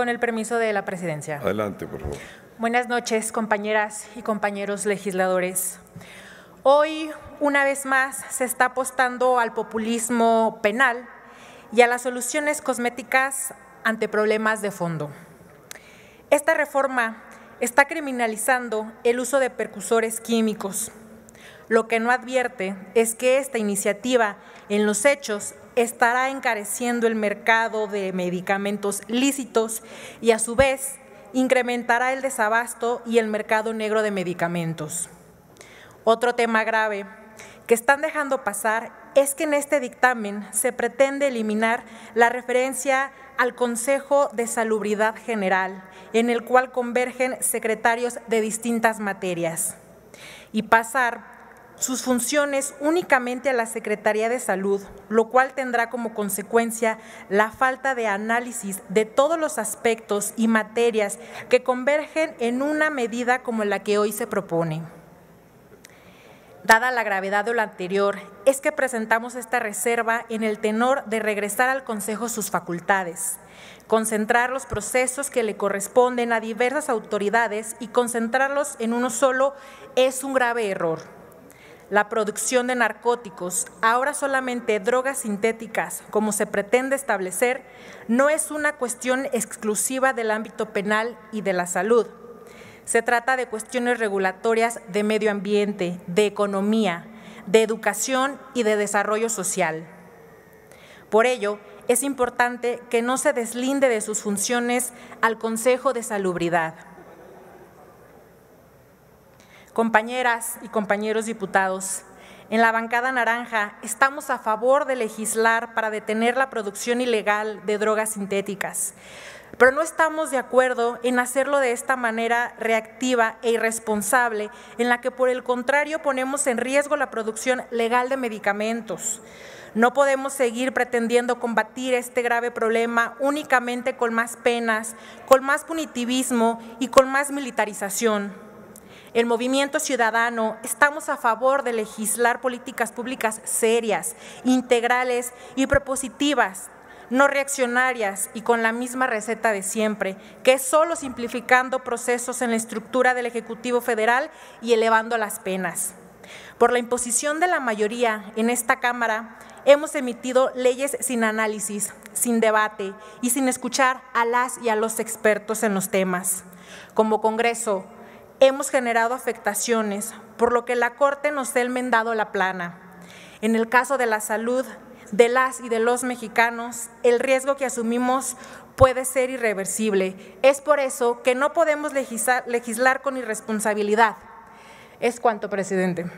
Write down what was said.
Con el permiso de la presidencia. Adelante, por favor. Buenas noches, compañeras y compañeros legisladores. Hoy, una vez más, se está apostando al populismo penal y a las soluciones cosméticas ante problemas de fondo. Esta reforma está criminalizando el uso de percusores químicos. Lo que no advierte es que esta iniciativa en los hechos estará encareciendo el mercado de medicamentos lícitos y a su vez incrementará el desabasto y el mercado negro de medicamentos. Otro tema grave que están dejando pasar es que en este dictamen se pretende eliminar la referencia al Consejo de Salubridad General, en el cual convergen secretarios de distintas materias, y pasar sus funciones únicamente a la Secretaría de Salud, lo cual tendrá como consecuencia la falta de análisis de todos los aspectos y materias que convergen en una medida como la que hoy se propone. Dada la gravedad de lo anterior, es que presentamos esta reserva en el tenor de regresar al Consejo sus facultades, concentrar los procesos que le corresponden a diversas autoridades y concentrarlos en uno solo es un grave error. La producción de narcóticos, ahora solamente drogas sintéticas, como se pretende establecer, no es una cuestión exclusiva del ámbito penal y de la salud se trata de cuestiones regulatorias de medio ambiente, de economía, de educación y de desarrollo social. Por ello, es importante que no se deslinde de sus funciones al Consejo de Salubridad. Compañeras y compañeros diputados, en la bancada naranja estamos a favor de legislar para detener la producción ilegal de drogas sintéticas, pero no estamos de acuerdo en hacerlo de esta manera reactiva e irresponsable, en la que por el contrario ponemos en riesgo la producción legal de medicamentos. No podemos seguir pretendiendo combatir este grave problema únicamente con más penas, con más punitivismo y con más militarización. El movimiento ciudadano estamos a favor de legislar políticas públicas serias, integrales y propositivas no reaccionarias y con la misma receta de siempre, que es solo simplificando procesos en la estructura del Ejecutivo Federal y elevando las penas. Por la imposición de la mayoría en esta Cámara, hemos emitido leyes sin análisis, sin debate y sin escuchar a las y a los expertos en los temas. Como Congreso, hemos generado afectaciones, por lo que la Corte nos ha enmendado la plana. En el caso de la salud, de las y de los mexicanos, el riesgo que asumimos puede ser irreversible. Es por eso que no podemos legislar, legislar con irresponsabilidad. Es cuanto, presidente.